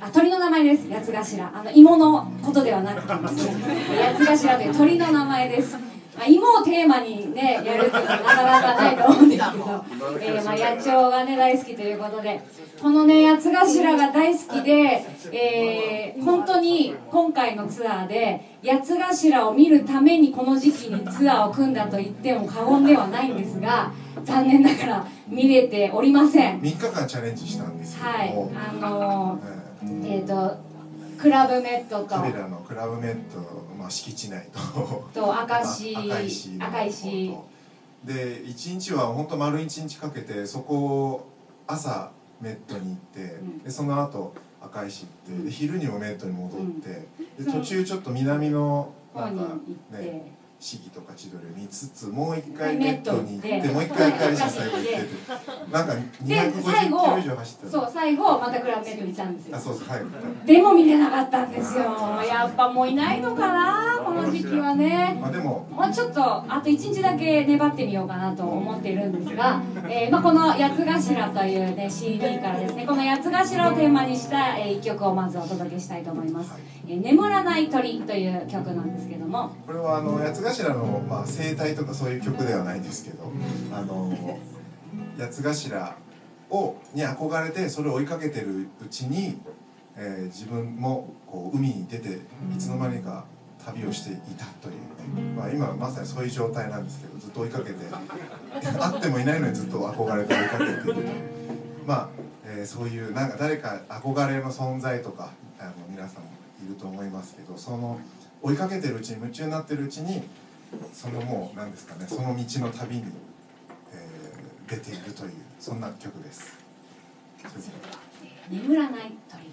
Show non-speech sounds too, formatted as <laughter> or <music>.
あ鳥の名前です。八つ頭あの芋のことではなくてですね。八つ頭という鳥の名前です。まあ、芋をテーマにねやるっていうのはなかなかないと思うんですけど、<laughs> えーまあ、野鳥がね大好きということで。このね八つ頭が大好きで、えー本当に今回のツアーで八つ頭を見るためにこの時期にツアーを組んだと言っても過言ではないんですが残念ながら見れておりません。3日間チャレンジしたんですけどはい。も、あのえーーえっ、とクラブメットと。彼らのクラブメットの、まあ、敷地内と。と赤石。赤石の赤石で1日は本当丸1日かけてそこを朝メットに行って、ん。でその後赤石行ってで昼にもメットに戻って、うん。で途中ちょっと南のなんかね四季とか千鳥を見つつもう一回メメッットに行っててもう一回赤石最後行っててなんか250最後キロ以上走ったそう最後またクラブメットに行ったんですよ。あそうそうはい。でも見れなかったんですよ。やっぱもういないのかなこの時期はね。まあでももうちょっとあと1日だけ粘ってみようかなと思っているんですが、えーまあ、この「八つ頭」という、ね、CD からですねこの八つ頭をテーマにした、え1曲をまずお届けしたいと思います「えー眠らない鳥」という曲なんですけども。これはあの八つ頭の、まあ、生態とかそういう曲ではないんですけどあの八つ頭をに憧れてそれを追いかけてるうちに、えー自分もこう海に出ていつの間にか旅をしていたという。ね、まあ、今まさにそういう状態なんですけどずっと追いかけて <laughs> 会ってもいないのにずっと憧れて追いかけていると。いうまあ、えーそういうなんか誰か憧れの存在とかあの皆さんもいると思いますけどその追いかけてるうちに夢中になってるうちにそのもう何ですかねその道の旅に、えー出ているというそんな曲です。それでは「眠らない鳥」